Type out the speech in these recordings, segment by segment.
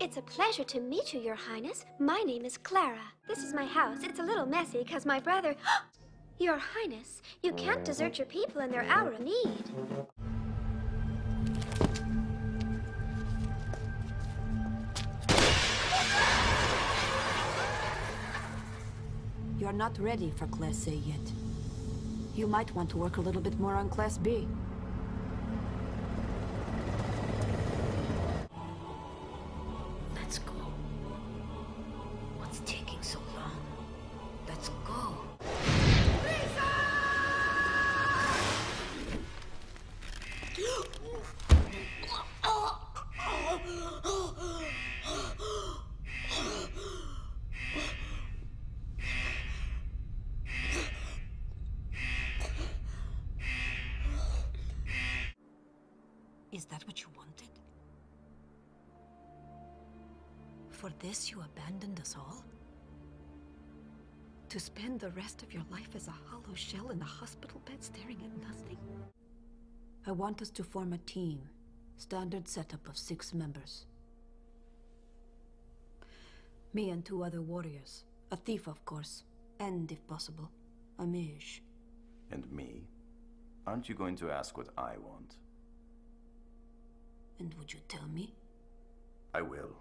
It's a pleasure to meet you, Your Highness. My name is Clara. This is my house. It's a little messy because my brother. Your Highness, you can't desert your people in their hour of need. You're not ready for Class A yet. You might want to work a little bit more on Class B. Is that what you wanted? For this you abandoned us all? To spend the rest of your life as a hollow shell in a hospital bed staring at nothing? I want us to form a team. Standard setup of six members. Me and two other warriors. A thief, of course. And, if possible, a mage. And me? Aren't you going to ask what I want? And would you tell me? I will.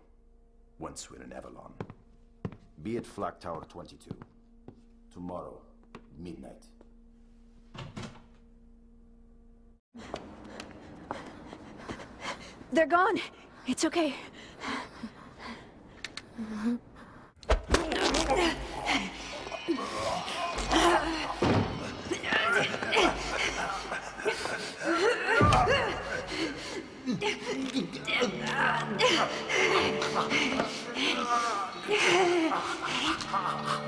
Once we're in Avalon. Be at Flak Tower 22. Tomorrow, midnight. They're gone. It's okay. Ha, ha, ha, ha.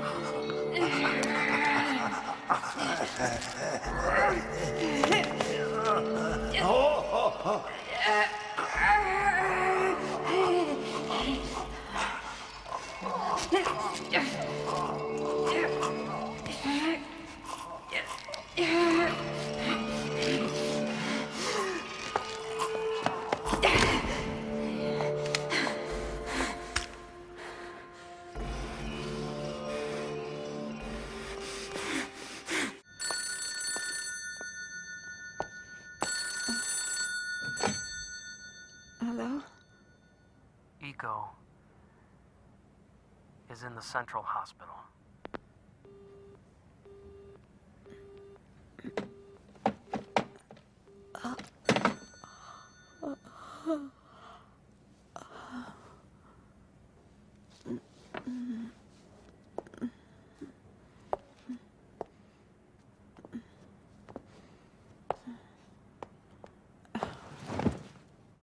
though? Eco is in the Central Hospital. Mm-hmm.